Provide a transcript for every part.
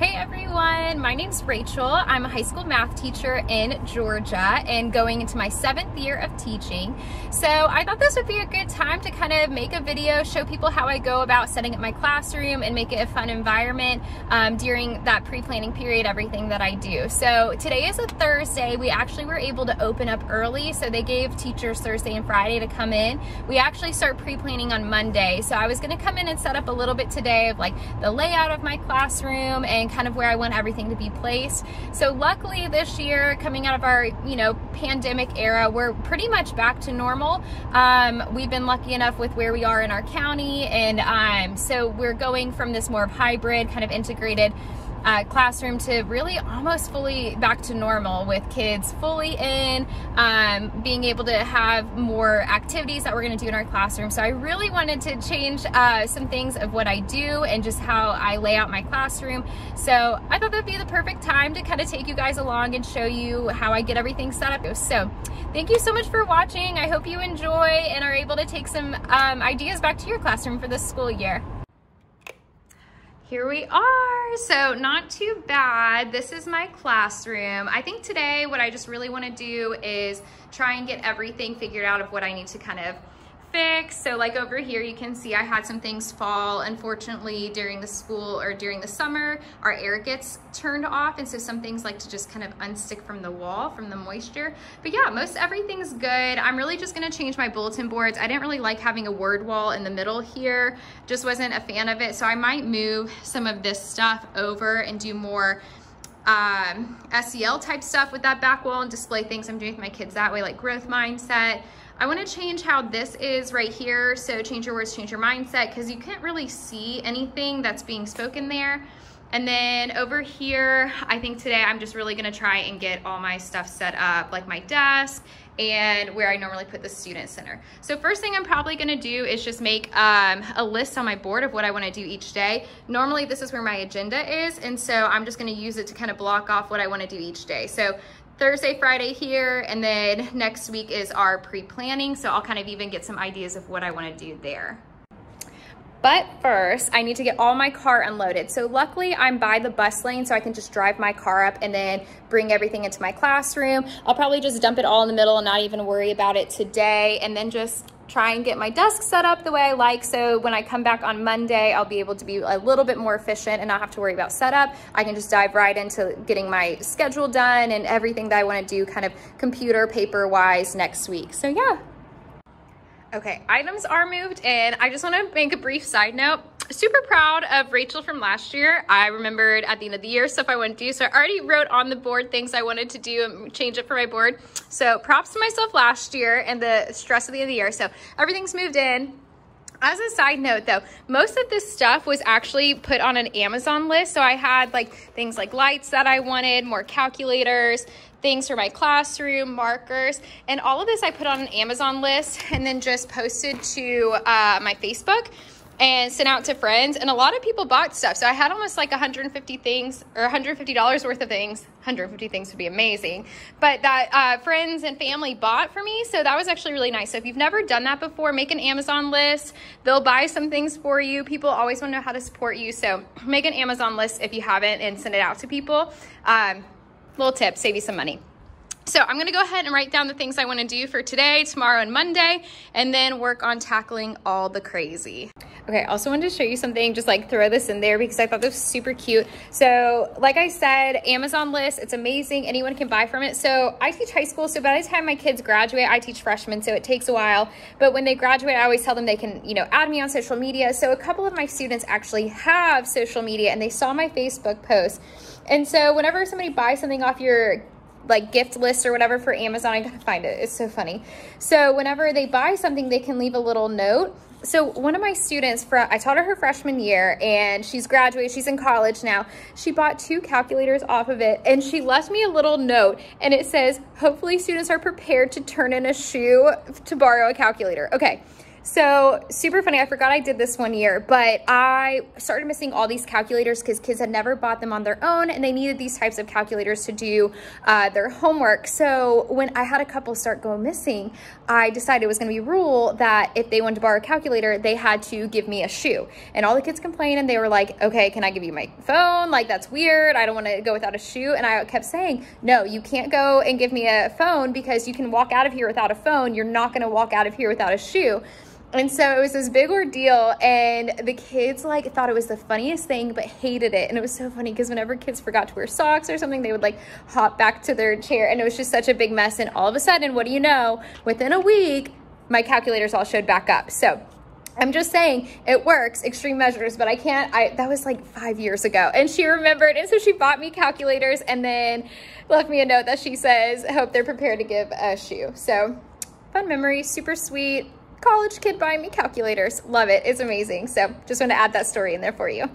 Hey everyone, my name's Rachel. I'm a high school math teacher in Georgia and going into my seventh year of teaching. So I thought this would be a good time to kind of make a video, show people how I go about setting up my classroom and make it a fun environment um, during that pre-planning period, everything that I do. So today is a Thursday. We actually were able to open up early. So they gave teachers Thursday and Friday to come in. We actually start pre-planning on Monday. So I was gonna come in and set up a little bit today of like the layout of my classroom and kind of where I want everything to be placed. So luckily this year, coming out of our, you know, pandemic era, we're pretty much back to normal. Um, we've been lucky enough with where we are in our county. And um, so we're going from this more of hybrid kind of integrated uh, classroom to really almost fully back to normal with kids fully in, um, being able to have more activities that we're going to do in our classroom. So I really wanted to change uh, some things of what I do and just how I lay out my classroom. So I thought that'd be the perfect time to kind of take you guys along and show you how I get everything set up. So thank you so much for watching. I hope you enjoy and are able to take some um, ideas back to your classroom for this school year. Here we are. So not too bad. This is my classroom. I think today what I just really want to do is try and get everything figured out of what I need to kind of fix. So like over here, you can see I had some things fall. Unfortunately, during the school or during the summer, our air gets turned off. And so some things like to just kind of unstick from the wall from the moisture. But yeah, most everything's good. I'm really just gonna change my bulletin boards. I didn't really like having a word wall in the middle here. Just wasn't a fan of it. So I might move some of this stuff over and do more um, SEL type stuff with that back wall and display things I'm doing with my kids that way, like growth mindset, I wanna change how this is right here. So change your words, change your mindset, because you can't really see anything that's being spoken there. And then over here, I think today I'm just really gonna try and get all my stuff set up, like my desk and where I normally put the student center. So first thing I'm probably gonna do is just make um, a list on my board of what I wanna do each day. Normally this is where my agenda is, and so I'm just gonna use it to kind of block off what I wanna do each day. So Thursday, Friday here, and then next week is our pre-planning. So I'll kind of even get some ideas of what I wanna do there. But first, I need to get all my car unloaded. So luckily I'm by the bus lane so I can just drive my car up and then bring everything into my classroom. I'll probably just dump it all in the middle and not even worry about it today and then just try and get my desk set up the way I like. So when I come back on Monday, I'll be able to be a little bit more efficient and not have to worry about setup. I can just dive right into getting my schedule done and everything that I wanna do kind of computer paper wise next week. So yeah. Okay, items are moved in. I just wanna make a brief side note super proud of Rachel from last year. I remembered at the end of the year stuff I wanted to do. So I already wrote on the board things I wanted to do and change it for my board. So props to myself last year and the stress of the end of the year. So everything's moved in. As a side note though, most of this stuff was actually put on an Amazon list. So I had like things like lights that I wanted, more calculators, things for my classroom, markers, and all of this I put on an Amazon list and then just posted to uh, my Facebook and sent out to friends and a lot of people bought stuff. So i had almost like 150 things or 150 dollars worth of things. 150 things would be amazing. But that uh, friends and family bought for me so that was actually really nice. So if you've never done that before make an amazon list. They'll buy some things for you. People always want to know how to support you. So make an amazon list if you haven't and send it out to people. Um, little tip save you some money so I'm gonna go ahead and write down the things I wanna do for today, tomorrow, and Monday, and then work on tackling all the crazy. Okay, I also wanted to show you something, just like throw this in there because I thought this was super cute. So like I said, Amazon list, it's amazing. Anyone can buy from it. So I teach high school. So by the time my kids graduate, I teach freshmen. So it takes a while, but when they graduate, I always tell them they can, you know, add me on social media. So a couple of my students actually have social media and they saw my Facebook post. And so whenever somebody buys something off your like gift list or whatever for Amazon. I gotta find it. It's so funny. So whenever they buy something, they can leave a little note. So one of my students, for, I taught her her freshman year and she's graduated, she's in college now. She bought two calculators off of it and she left me a little note and it says, hopefully students are prepared to turn in a shoe to borrow a calculator. Okay, So super funny. I forgot I did this one year, but I started missing all these calculators because kids had never bought them on their own and they needed these types of calculators to do uh, their homework. So when I had a couple start going missing, I decided it was gonna be a rule that if they wanted to borrow a calculator, they had to give me a shoe. And all the kids complained and they were like, okay, can I give you my phone? Like that's weird. I don't wanna go without a shoe. And I kept saying, no, you can't go and give me a phone because you can walk out of here without a phone. You're not gonna walk out of here without a shoe. And so it was this big ordeal and the kids like thought it was the funniest thing but hated it. And it was so funny because whenever kids forgot to wear socks or something, they would like hop back to their chair and it was just such a big mess. And all of a sudden, what do you know? Within a week, my calculators all showed back up. So I'm just saying it works, extreme measures, but I can't, I, that was like five years ago. And she remembered, and so she bought me calculators and then left me a note that she says, I hope they're prepared to give a shoe. So fun memory, super sweet college kid buying me calculators. Love it. It's amazing. So just want to add that story in there for you.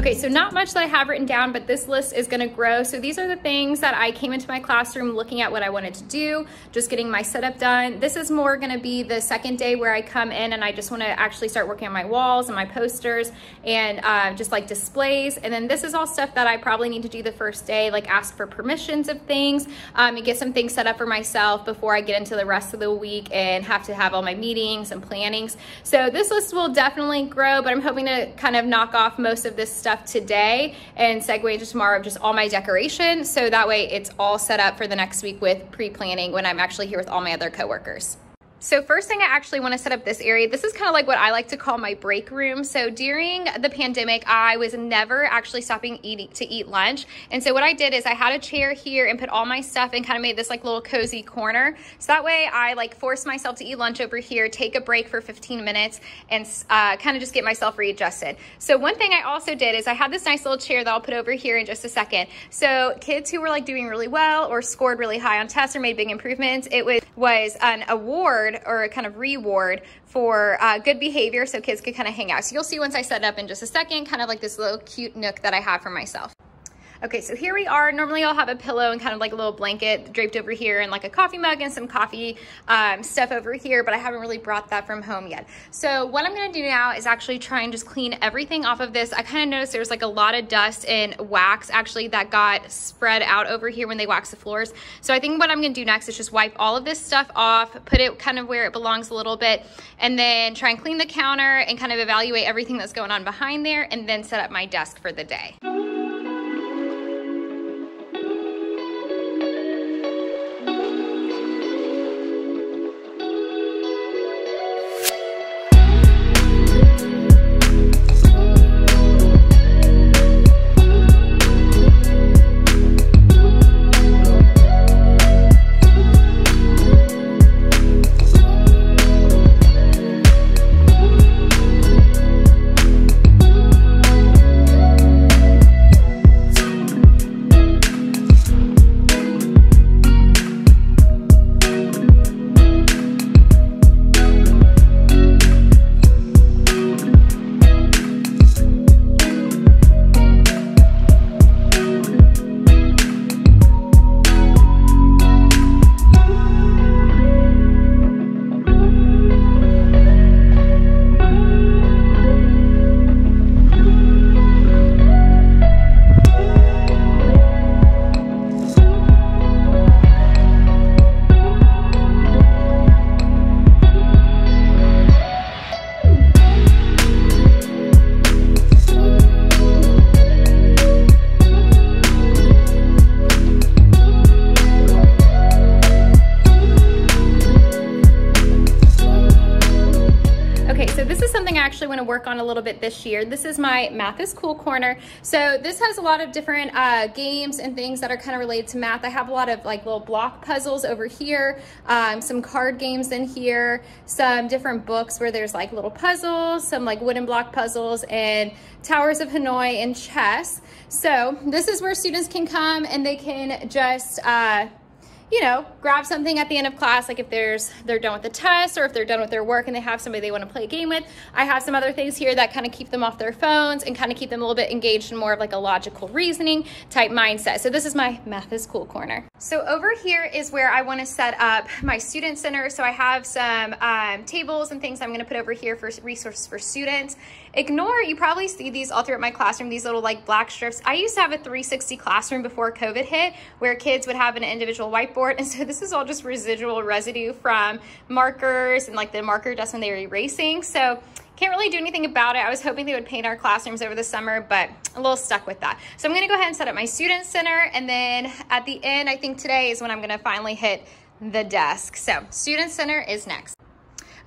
Okay, so not much that I have written down, but this list is gonna grow. So these are the things that I came into my classroom looking at what I wanted to do, just getting my setup done. This is more gonna be the second day where I come in and I just wanna actually start working on my walls and my posters and uh, just like displays. And then this is all stuff that I probably need to do the first day, like ask for permissions of things um, and get some things set up for myself before I get into the rest of the week and have to have all my meetings and plannings. So this list will definitely grow, but I'm hoping to kind of knock off most of this stuff stuff today and segue into tomorrow of just all my decoration. So that way it's all set up for the next week with pre-planning when I'm actually here with all my other coworkers. So first thing I actually want to set up this area, this is kind of like what I like to call my break room. So during the pandemic, I was never actually stopping eating to eat lunch. And so what I did is I had a chair here and put all my stuff and kind of made this like little cozy corner. So that way I like forced myself to eat lunch over here, take a break for 15 minutes and uh, kind of just get myself readjusted. So one thing I also did is I had this nice little chair that I'll put over here in just a second. So kids who were like doing really well or scored really high on tests or made big improvements, it was, was an award reward or a kind of reward for uh, good behavior so kids could kind of hang out. So you'll see once I set it up in just a second, kind of like this little cute nook that I have for myself. Okay, so here we are. Normally I'll have a pillow and kind of like a little blanket draped over here and like a coffee mug and some coffee um, stuff over here, but I haven't really brought that from home yet. So what I'm gonna do now is actually try and just clean everything off of this. I kind of noticed there's like a lot of dust and wax actually that got spread out over here when they wax the floors. So I think what I'm gonna do next is just wipe all of this stuff off, put it kind of where it belongs a little bit, and then try and clean the counter and kind of evaluate everything that's going on behind there and then set up my desk for the day. Work on a little bit this year. This is my Math is Cool corner. So this has a lot of different uh, games and things that are kind of related to math. I have a lot of like little block puzzles over here, um, some card games in here, some different books where there's like little puzzles, some like wooden block puzzles and Towers of Hanoi and chess. So this is where students can come and they can just uh, you know, grab something at the end of class, like if there's they're done with the test or if they're done with their work and they have somebody they want to play a game with. I have some other things here that kind of keep them off their phones and kind of keep them a little bit engaged in more of like a logical reasoning type mindset. So this is my math is cool corner. So over here is where I want to set up my student center. So I have some um, tables and things I'm going to put over here for resources for students. Ignore, you probably see these all throughout my classroom, these little like black strips. I used to have a 360 classroom before COVID hit where kids would have an individual whiteboard. And so this is all just residual residue from markers and like the marker dust when they were erasing. So can't really do anything about it. I was hoping they would paint our classrooms over the summer, but a little stuck with that. So I'm gonna go ahead and set up my student center. And then at the end, I think today is when I'm gonna finally hit the desk. So student center is next.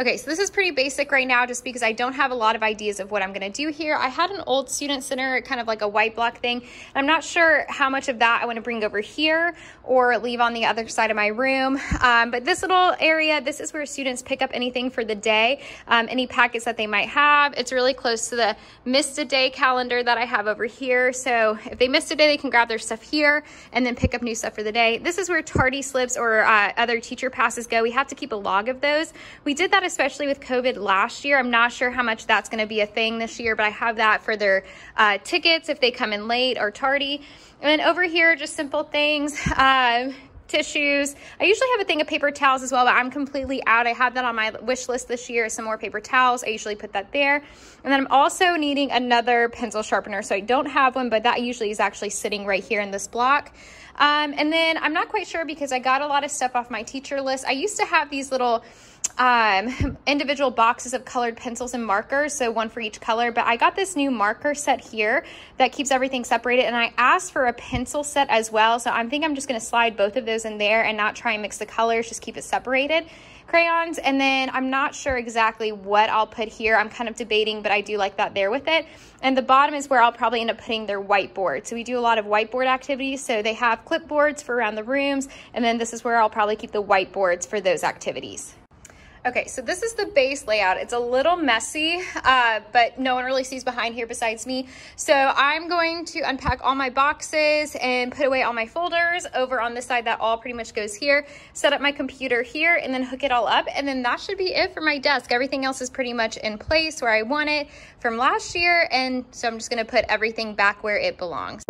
Okay, so this is pretty basic right now just because I don't have a lot of ideas of what I'm gonna do here. I had an old student center, kind of like a white block thing. I'm not sure how much of that I wanna bring over here or leave on the other side of my room. Um, but this little area, this is where students pick up anything for the day, um, any packets that they might have. It's really close to the missed a day calendar that I have over here. So if they missed a day, they can grab their stuff here and then pick up new stuff for the day. This is where tardy slips or uh, other teacher passes go. We have to keep a log of those. We did that especially with COVID last year. I'm not sure how much that's going to be a thing this year, but I have that for their uh, tickets if they come in late or tardy. And then over here, just simple things. Uh, tissues. I usually have a thing of paper towels as well, but I'm completely out. I have that on my wish list this year, some more paper towels. I usually put that there. And then I'm also needing another pencil sharpener. So I don't have one, but that usually is actually sitting right here in this block. Um, and then I'm not quite sure because I got a lot of stuff off my teacher list. I used to have these little um, individual boxes of colored pencils and markers, so one for each color. But I got this new marker set here that keeps everything separated, and I asked for a pencil set as well. So I think I'm just going to slide both of those in there and not try and mix the colors, just keep it separated. Crayons, and then I'm not sure exactly what I'll put here. I'm kind of debating, but I do like that there with it. And the bottom is where I'll probably end up putting their whiteboard. So we do a lot of whiteboard activities. So they have clipboards for around the rooms, and then this is where I'll probably keep the whiteboards for those activities. Okay, so this is the base layout. It's a little messy, uh, but no one really sees behind here besides me. So I'm going to unpack all my boxes and put away all my folders over on this side that all pretty much goes here, set up my computer here, and then hook it all up. And then that should be it for my desk. Everything else is pretty much in place where I want it from last year. And so I'm just gonna put everything back where it belongs.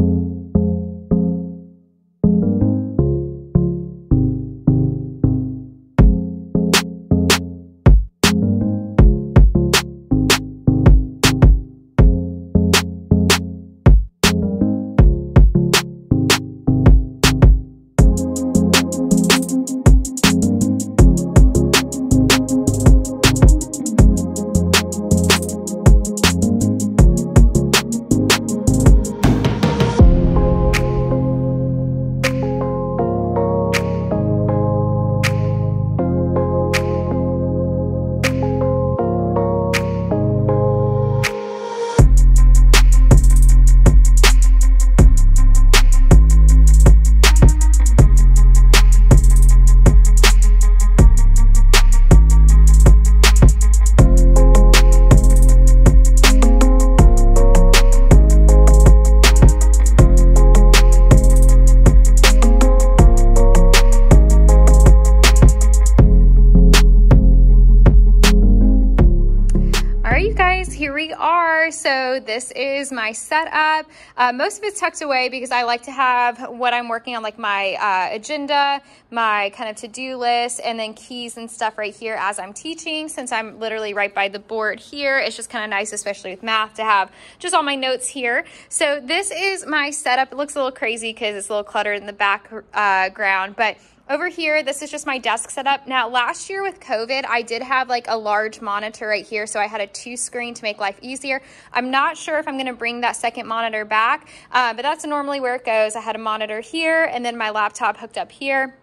This is my setup. Uh, most of it's tucked away because I like to have what I'm working on, like my uh, agenda, my kind of to-do list, and then keys and stuff right here as I'm teaching. Since I'm literally right by the board here, it's just kind of nice, especially with math, to have just all my notes here. So this is my setup. It looks a little crazy because it's a little cluttered in the background, uh, but over here, this is just my desk setup. Now, last year with COVID, I did have like a large monitor right here, so I had a two screen to make life easier. I'm not sure if I'm gonna bring that second monitor back, uh, but that's normally where it goes. I had a monitor here and then my laptop hooked up here.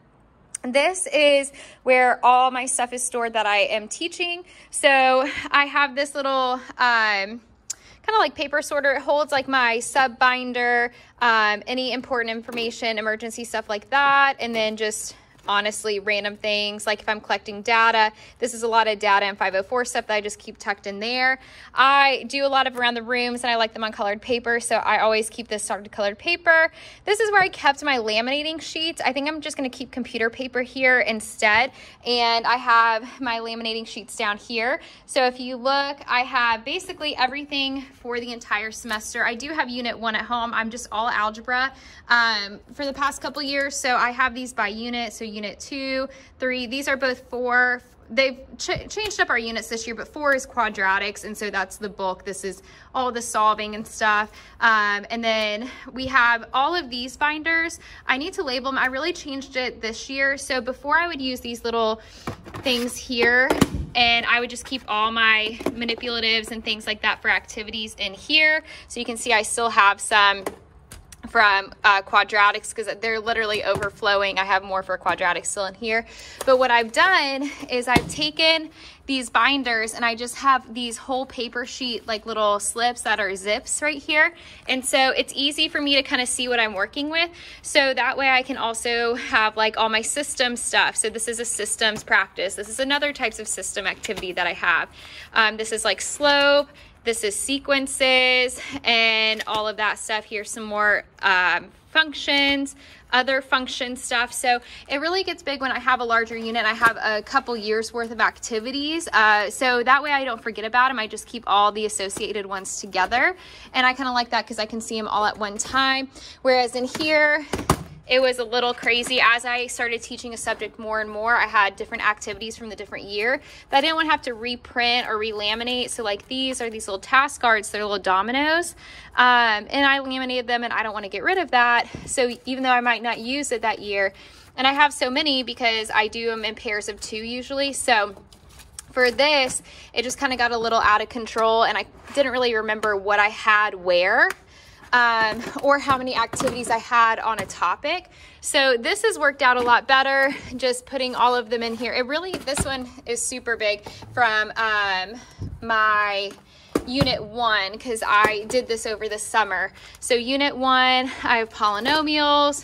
This is where all my stuff is stored that I am teaching. So I have this little, um, kind of like paper sorter. It holds like my sub binder, um, any important information, emergency stuff like that, and then just honestly random things. Like if I'm collecting data this is a lot of data and 504 stuff that I just keep tucked in there. I do a lot of around the rooms and I like them on colored paper so I always keep this started colored paper. This is where I kept my laminating sheets. I think I'm just going to keep computer paper here instead and I have my laminating sheets down here. So if you look I have basically everything for the entire semester. I do have unit one at home. I'm just all algebra um, for the past couple years so I have these by unit so unit two, three. These are both four. They've ch changed up our units this year, but four is quadratics, and so that's the book. This is all the solving and stuff. Um, and then we have all of these binders. I need to label them. I really changed it this year. So before I would use these little things here, and I would just keep all my manipulatives and things like that for activities in here. So you can see I still have some from uh, quadratics because they're literally overflowing. I have more for quadratics still in here. But what I've done is I've taken these binders and I just have these whole paper sheet like little slips that are zips right here. And so it's easy for me to kind of see what I'm working with. So that way I can also have like all my system stuff. So this is a systems practice. This is another types of system activity that I have. Um, this is like slope, this is sequences and all of that stuff. Here's some more um, functions, other function stuff. So it really gets big when I have a larger unit. I have a couple years worth of activities. Uh, so that way I don't forget about them. I just keep all the associated ones together. And I kind of like that because I can see them all at one time. Whereas in here, it was a little crazy. As I started teaching a subject more and more, I had different activities from the different year that I didn't want to have to reprint or relaminate. So like these are these little task cards, they're little dominoes. Um, and I laminated them and I don't want to get rid of that. So even though I might not use it that year, and I have so many because I do them in pairs of two usually. So for this, it just kind of got a little out of control and I didn't really remember what I had where um, or how many activities I had on a topic. So this has worked out a lot better, just putting all of them in here. It really, this one is super big from um, my unit one because I did this over the summer. So unit one, I have polynomials,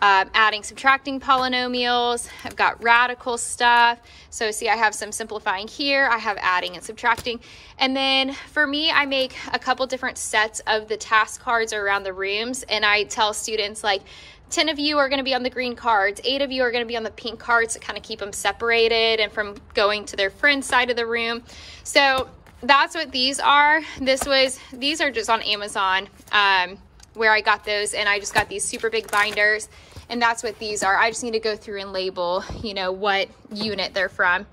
um, adding, subtracting polynomials. I've got radical stuff. So see, I have some simplifying here. I have adding and subtracting. And then for me, I make a couple different sets of the task cards around the rooms. And I tell students like, 10 of you are going to be on the green cards, eight of you are going to be on the pink cards to kind of keep them separated and from going to their friend's side of the room. So that's what these are. This was, these are just on Amazon. Um, where I got those and I just got these super big binders and that's what these are. I just need to go through and label, you know, what unit they're from.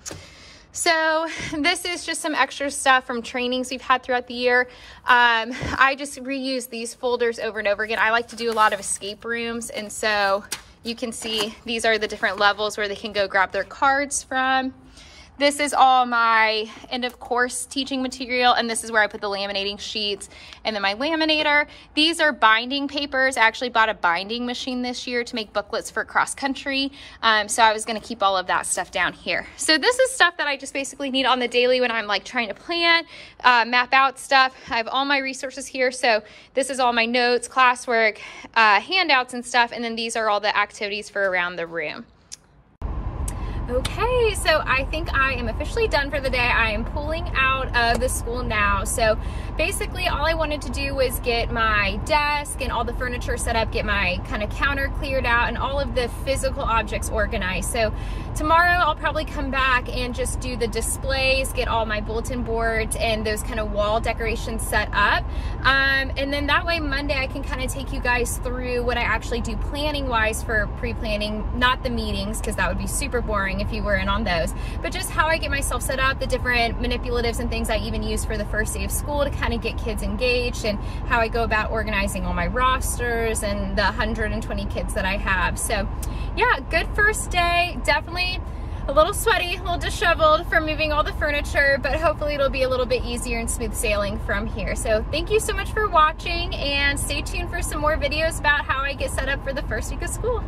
So this is just some extra stuff from trainings we've had throughout the year. Um, I just reuse these folders over and over again. I like to do a lot of escape rooms and so you can see these are the different levels where they can go grab their cards from. This is all my end of course teaching material and this is where I put the laminating sheets and then my laminator. These are binding papers. I actually bought a binding machine this year to make booklets for cross country. Um, so I was gonna keep all of that stuff down here. So this is stuff that I just basically need on the daily when I'm like trying to plan, uh, map out stuff. I have all my resources here. So this is all my notes, classwork, uh, handouts and stuff. And then these are all the activities for around the room. Okay, so I think I am officially done for the day. I am pulling out of the school now. So basically all I wanted to do was get my desk and all the furniture set up, get my kind of counter cleared out and all of the physical objects organized. So tomorrow I'll probably come back and just do the displays, get all my bulletin boards and those kind of wall decorations set up. Um, and then that way Monday I can kind of take you guys through what I actually do planning wise for pre-planning, not the meetings because that would be super boring if you were in on those, but just how I get myself set up, the different manipulatives and things I even use for the first day of school to kind of get kids engaged and how I go about organizing all my rosters and the 120 kids that I have. So yeah, good first day. Definitely a little sweaty, a little disheveled from moving all the furniture, but hopefully it'll be a little bit easier and smooth sailing from here. So thank you so much for watching and stay tuned for some more videos about how I get set up for the first week of school.